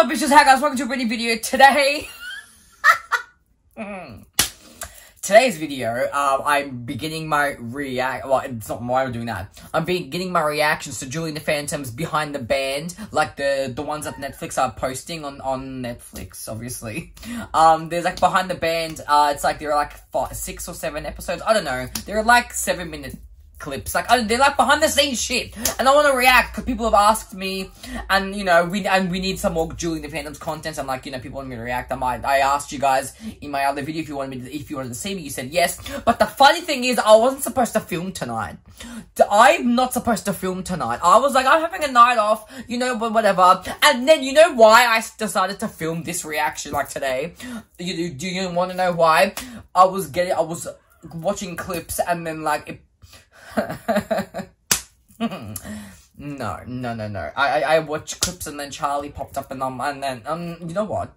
up, bitches? How guys? Welcome to a brand new video today. Hmm. Today's video, uh, I'm beginning my react. Well, it's not why I'm doing that. I'm beginning my reactions to Julie and the Phantoms behind the band, like the the ones that Netflix are posting on on Netflix, obviously. Um, there's like behind the band. Uh, it's like there are like five, six or seven episodes. I don't know. There are like seven minute clips. Like, they're like behind the scenes shit. And I want to react because people have asked me, and you know, we and we need some more Julie the Phantoms content. I'm like, you know, people want me to react. I might. I asked you guys in my other video if you wanted me to, if you wanted to see me. You said yes. But the funny thing is, I wasn't supposed to film tonight. I'm not supposed to film tonight. I was like, I'm having a night off, you know, but whatever. And then you know why I decided to film this reaction like today? You do you want to know why? I was getting, I was watching clips and then like it no, no, no, no. I, I, I watched clips and then Charlie popped up and um and then um you know what?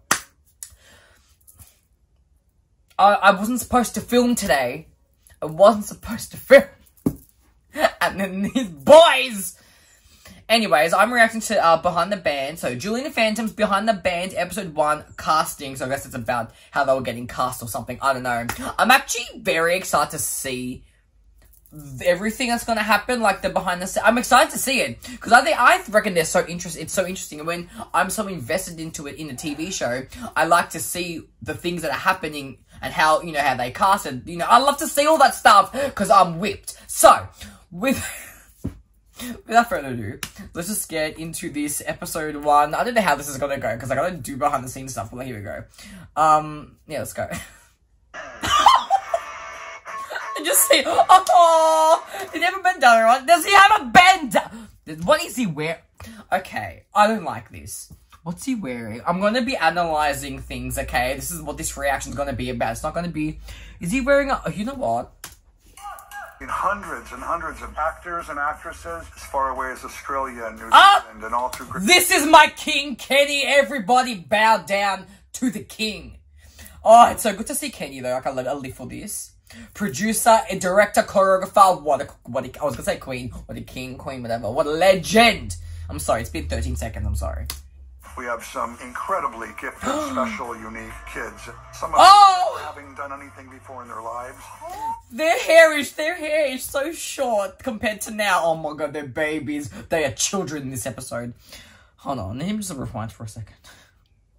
I I wasn't supposed to film today. I wasn't supposed to film. and then these boys. Anyways, I'm reacting to uh, Behind the Band. So, Julie and Phantoms Behind the Band, episode 1, casting. So, I guess it's about how they were getting cast or something. I don't know. I'm actually very excited to see everything that's gonna happen, like the behind the scenes. I'm excited to see it because I think I reckon they're so interesting. It's so interesting, and when I'm so invested into it in the TV show, I like to see the things that are happening and how you know how they cast it. You know, I love to see all that stuff because I'm whipped. So with. Without further ado, let's just get into this episode one. I don't know how this is gonna go because I gotta do behind the scenes stuff. But here we go. Um, yeah, let's go. just say, oh, he never been done right. Does he have a bend? What is he wearing? Okay, I don't like this. What's he wearing? I'm going to be analyzing things, okay? This is what this reaction is going to be about. It's not going to be... Is he wearing a... You know what? Hundreds and hundreds of actors and actresses as far away as Australia and New ah! Zealand and all through... This is my king, Kenny. Everybody bow down to the king. Oh, it's so good to see Kenny, though. I Like, I live for this producer, a director, choreographer, what a, what a, I was gonna say queen, what a king, queen, whatever, what a legend! I'm sorry, it's been 13 seconds, I'm sorry. We have some incredibly gifted, special, unique kids. Some of oh! them having done anything before in their lives. Their hair is their hair is so short compared to now. Oh my god, they're babies. They are children in this episode. Hold on, let me just rewind for a second.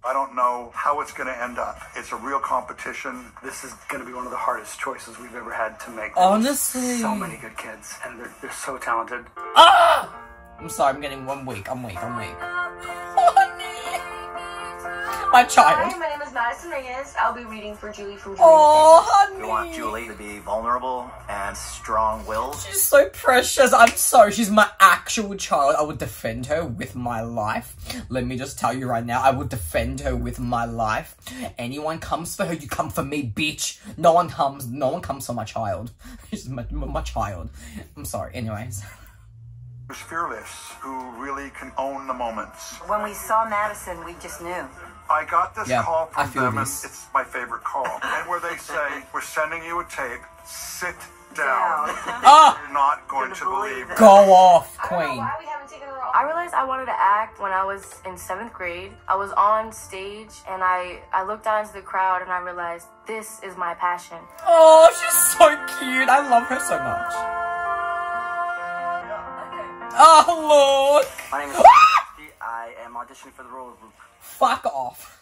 I don't know how it's going to end up. It's a real competition. This is going to be one of the hardest choices we've ever had to make. Honestly. So many good kids, and they're, they're so talented. Ah! I'm sorry, I'm getting one week. I'm weak, I'm weak. My child. Hi, my is Madison Reyes. I'll be reading for Julie from Julie. Oh, honey. We want Julie to be vulnerable and strong-willed. She's so precious. I'm sorry. She's my actual child. I would defend her with my life. Let me just tell you right now, I would defend her with my life. Anyone comes for her, you come for me, bitch. No one comes. No one comes for my child. She's my, my child. I'm sorry. Anyways. Who's fearless, who really can own the moments. When we saw Madison, we just knew. I got this yeah, call from them, this. and it's my favorite call. and where they say, "We're sending you a tape. Sit down. oh, You're not going to believe." Go off, Queen. I realized I wanted to act when I was in seventh grade. I was on stage and I, I looked out into the crowd and I realized this is my passion. Oh, she's so cute. I love her so much. Oh, look. I am auditioning for the role of Luke. Fuck off.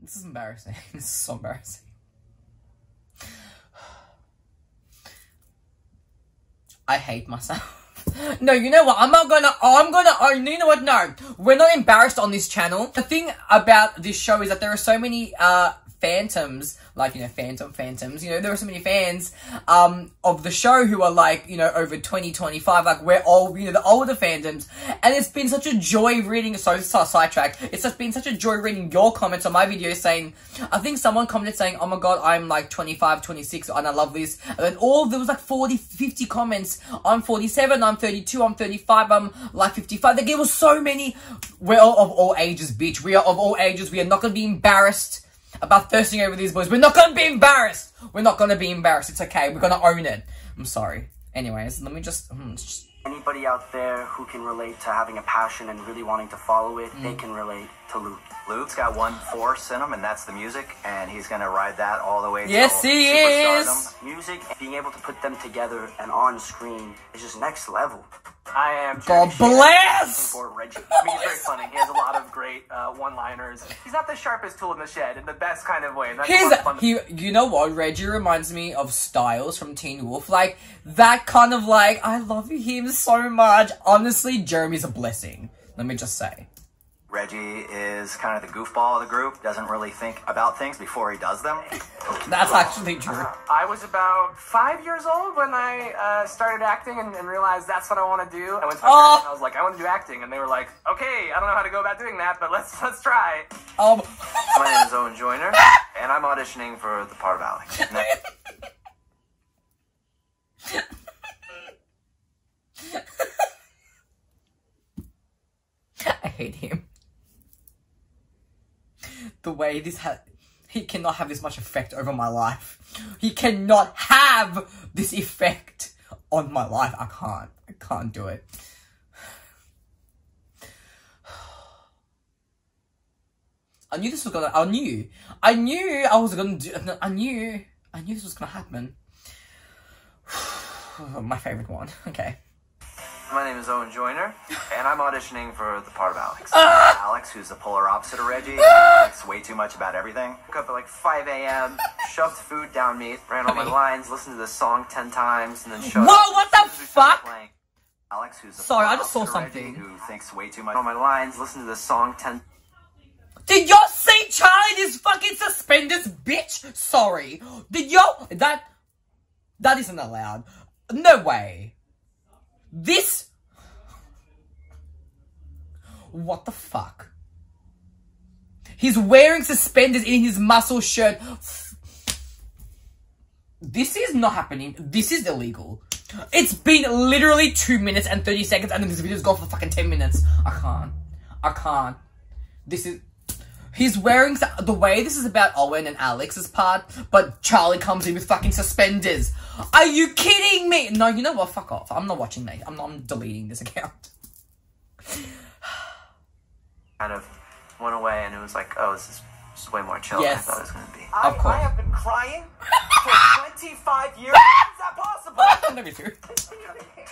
this is embarrassing. This is so embarrassing. I hate myself. no, you know what? I'm not gonna, I'm gonna, oh, you know what? No, we're not embarrassed on this channel. The thing about this show is that there are so many, uh, phantoms, like, you know, phantom phantoms, you know, there are so many fans, um, of the show who are like, you know, over 20, 25, like, we're all, you know, the older phantoms, and it's been such a joy reading, so this is our sidetrack, it's just been such a joy reading your comments on my video saying, I think someone commented saying, oh my god, I'm like 25, 26, and I love this, and then all, there was like 40, 50 comments, I'm 47, I'm 32, I'm 35, I'm like 55, like, it was so many, we're all of all ages, bitch, we are of all ages, we are not gonna be embarrassed, about thirsting over these boys. We're not gonna be embarrassed. We're not gonna be embarrassed. It's okay. We're gonna own it. I'm sorry. Anyways, let me just. hmm, just Anybody out there who can relate to having a passion and really wanting to follow it, they can relate to Luke. Luke's got one force in him, and that's the music, and he's gonna ride that all the way. Yes, till he superstardom. is. Music, being able to put them together and on screen is just next level. I am. God Shada. bless. For Reggie. I mean, he's very funny. He has a lot of great uh, one-liners. He's not the sharpest tool in the shed in the best kind of way. He's he. You know what? Reggie reminds me of Stiles from Teen Wolf. Like that kind of like I love him so much. Honestly, Jeremy's a blessing. Let me just say. Reggie is kind of the goofball of the group. Doesn't really think about things before he does them. That's actually true. I was about five years old when I uh, started acting and, and realized that's what I want to do. I went to my Oh. parents and I was like, I want to do acting, and they were like, Okay, I don't know how to go about doing that, but let's let's try. Um, My name is Owen Joyner, and I'm auditioning for the part of Alex. I hate him. The way this has. He cannot have this much effect over my life. He cannot have this effect on my life. I can't. I can't do it. I knew this was gonna. I knew. I knew I was gonna do. I knew. I knew this was gonna happen. my favorite one. Okay. My name is Owen Joyner, and I'm auditioning for the part of Alex. Ah! Alex, who's the polar opposite of Reggie, ah! thinks way too much about everything. Woke up at like 5 a.m., shoved food down me, ran all my lines, listened to the song 10 times, and then showed Whoa, up what the as soon as we started fuck? Alex, who's the Sorry, I just saw of Reggie, something. who thinks way too much. All my lines, listened to the song 10 Did y'all see Charlie in his fucking suspenders, bitch? Sorry. Did y'all that that isn't allowed. No way. This What the fuck? He's wearing suspenders in his muscle shirt. This is not happening. This is illegal. It's been literally 2 minutes and 30 seconds and then this video's gone for fucking 10 minutes. I can't. I can't. This is He's wearing the way this is about Owen and Alex's part, but Charlie comes in with fucking suspenders. Are you kidding me? No, you know what? Fuck off. I'm not watching that. I'm, I'm deleting this account. kind of went away, and it was like, oh, this is, this is way more chill Yes. than I thought it was going to be. I, Of course. I have been crying for 25 years. How is that possible? Let me too.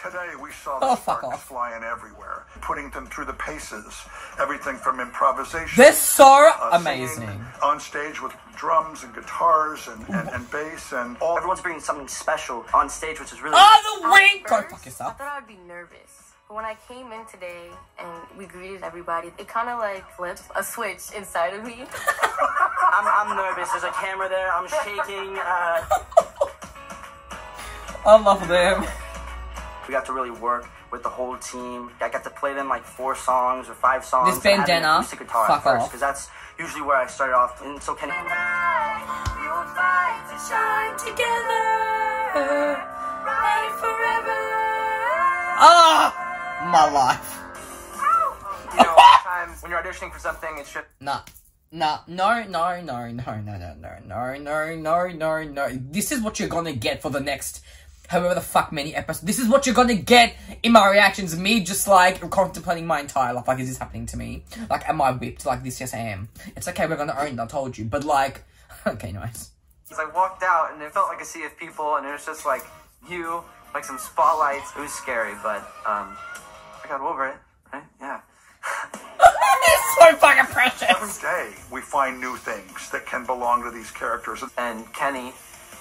Today we saw Oh, the fuck sparks off. flying everywhere, putting them through the paces. Everything from improvisation. They're so uh, amazing. on stage with drums and guitars and, and, and bass and all. Everyone's bringing something special on stage, which is really Oh, the At wink! Go first, fuck I thought I would be nervous. But when I came in today and we greeted everybody, it kind of like flipped a switch inside of me. I'm, I'm nervous. There's a camera there. I'm shaking. Uh, I love them. we got to really work with the whole team. I got to play them like four songs or five songs. This and having an bandana, acoustic guitar fuck off. because that's usually where I started off. And so Kenny. My life. You know, a lot of times when you're auditioning for something, it's just Nah. Nah, no, no, no, no, no, no, no, no, no, no, no, no. This is what you're gonna get for the next however the fuck many episodes. This is what you're gonna get in my reactions. Me just like contemplating my entire life. Like, is this happening to me? Like, am I whipped like this? Yes, I am. It's okay, we're gonna own it, I told you. But like, okay, nice. I walked out, and it felt like a sea of people, and it was just like you, like some spotlights. It was scary, but um, I got over it. Right? Yeah. it's so fucking precious. Every day we find new things that can belong to these characters. And Kenny,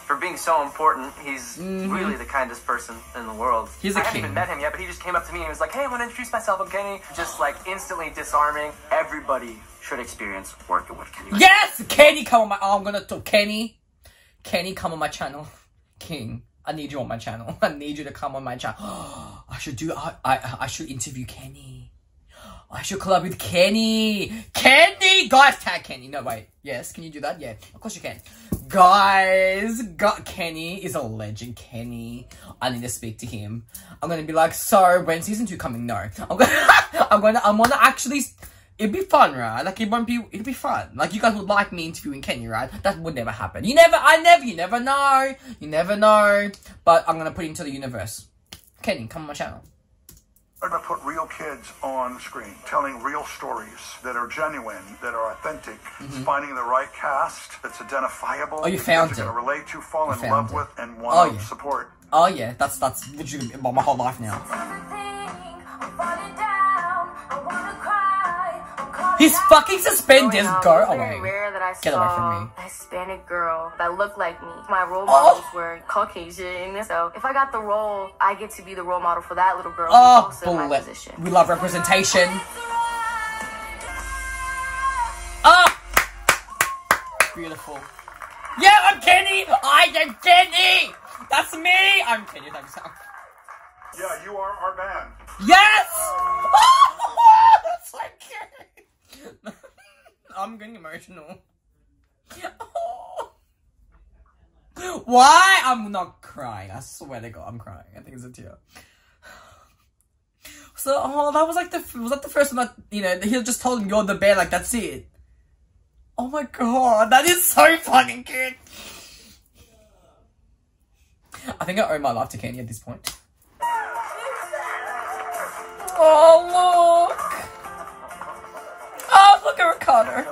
for being so important, he's really the kindest person in the world. Mm-hmm. He's a I haven't even met him yet, but he just came up to me and was like, "Hey, I want to introduce myself. I'm Kenny." Just like instantly disarming. Everybody should experience working with Kenny. Yes, Kenny, come on my. Oh, I'm gonna talk. Kenny, Kenny, come on my channel. King, I need you on my channel. I need you to come on my channel. I should do. I, I I should interview Kenny. I should collab with Kenny. Kenny, guys, tag Kenny. No wait. Yes, can you do that? Yeah, of course you can. Guys, got Kenny is a legend. Kenny, I need to speak to him. I'm gonna be like, so when season two coming? No, I'm gonna, I'm gonna, I'm gonna actually it'd be fun, right? Like it won't be. It'd be fun. Like you guys would like me interviewing Kenny, right? That would never happen. You never. I never. You never know. You never know. But I'm gonna put it into the universe. Kenny, come on my channel. I'm going to put real kids on screen, telling real stories that are genuine, that are authentic, mm-hmm. finding the right cast that's identifiable. Oh, you found that it. going to relate to, fall You in love it. with, and Oh, want to yeah. support. Oh yeah, that's that's literally about my whole life now. His fucking suspenders Growing up, go it was very rare that I Get away from me. a Hispanic girl that looked like me. My role Oh. models were Caucasian, so if I got the role, I get to be the role model for that little girl Oh, who's also in my bullet. We love representation. Ah! Beautiful. Yeah, I'm Kenny! I am Kenny! That's me! I'm Kenny, thanks. Yeah, you are our band. Yes! Oh, that's so cute! I'm getting emotional. Oh. Why? I'm not crying. I swear to God, I'm crying. I think it's a tear. So, oh, that was like the was that the first time that you know he just told him you're the bear like that's it. Oh my god, that is so fucking cute. I think I owe my life to Kenny at this point. Oh look! Look at Ricardo.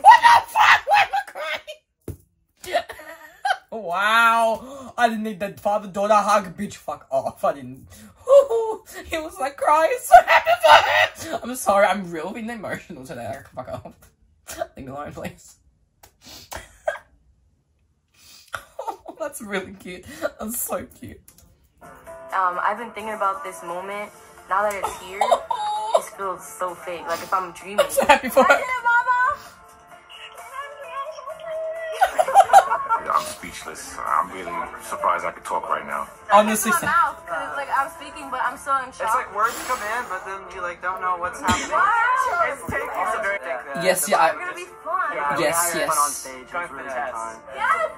what the fuck? Why am I crying? wow! I didn't need that father-daughter hug, bitch. Fuck off! I didn't. he was like crying, so happy for him. I'm sorry. I'm real being emotional today. Fuck off. Leave me alone, please. oh, that's really cute. That's so cute. Um, I've been thinking about this moment. Now that it's here, it feels so fake. Like if I'm dreaming. so happy for her. I'm speechless. I'm really surprised I could talk right now. Honestly, my so- mouth, 'cause, like I'm speaking, but I'm still in shock. It's like words come in, but then you like don't know what's happening. Wow. It's taking some very the, Yes, the yeah, I- It's gonna be fun. Yeah, Yes, yes. on stage. It was really. Yes,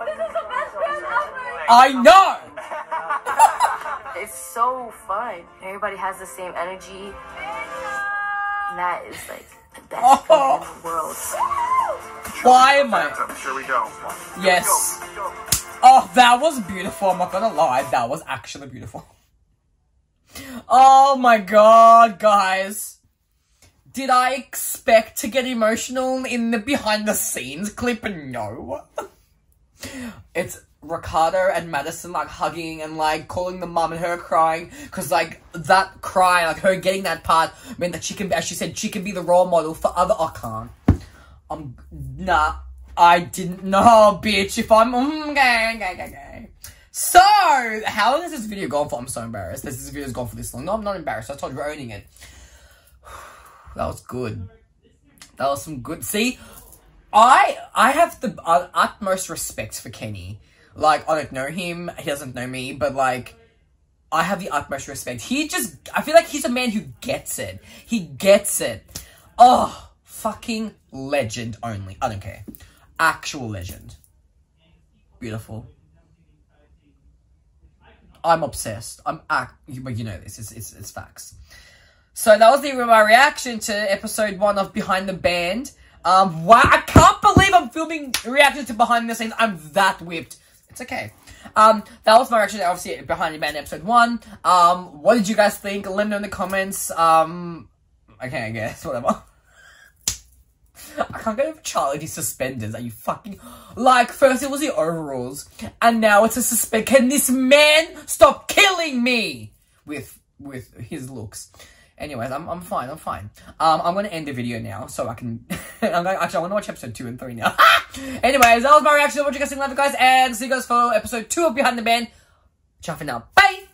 this is the best band ever. I know. It's so fun. Everybody has the same energy. And that is like the best oh. feeling in the world. Why am I? Phantoms, here we go. Yes. Oh, that was beautiful. I'm not gonna lie, that was actually beautiful. Oh my god, guys. Did I expect to get emotional in the behind the scenes clip? No. It's Ricardo and Madison like hugging and like calling the mum and her crying because like that cry, like her getting that part meant that she can, be as she said, she can be the role model for other. I can't. I'm nah. I didn't know, bitch. If I'm mm, okay, okay, okay, okay. So, how long has this video gone for? I'm so embarrassed. This, this video's gone for this long. No, I'm not embarrassed. I told you owning it. That was good. That was some good. See, I I have the uh, utmost respect for Kenny. Like, I don't know him. He doesn't know me, but like. I have the utmost respect. He just, I feel like he's a man who gets it. He gets it. Oh, fucking legend only. I don't care. Actual legend. Beautiful. I'm obsessed. I'm act. But you know this. It's, it's it's facts. So that was the my reaction to episode one of Behind the Band. Um, wow, I can't believe I'm filming reaction to Behind the Scenes. I'm that whipped. It's okay. Um, that was my reaction obviously Behind the Band episode one. Um, what did you guys think? Let me know in the comments. Um, okay, I guess whatever. I can't get over Charlie suspenders. Are you fucking like? First it was the overalls, and now it's a suspend. Can this man stop killing me with with his looks? Anyways, I'm I'm fine. I'm fine. Um, I'm gonna end the video now so I can. I'm gonna actually I want to watch episode two and three now. Anyways, that was my reaction to what you guys think. Love you guys, and see you guys for episode two of Behind the Band. Ciao for now. Bye.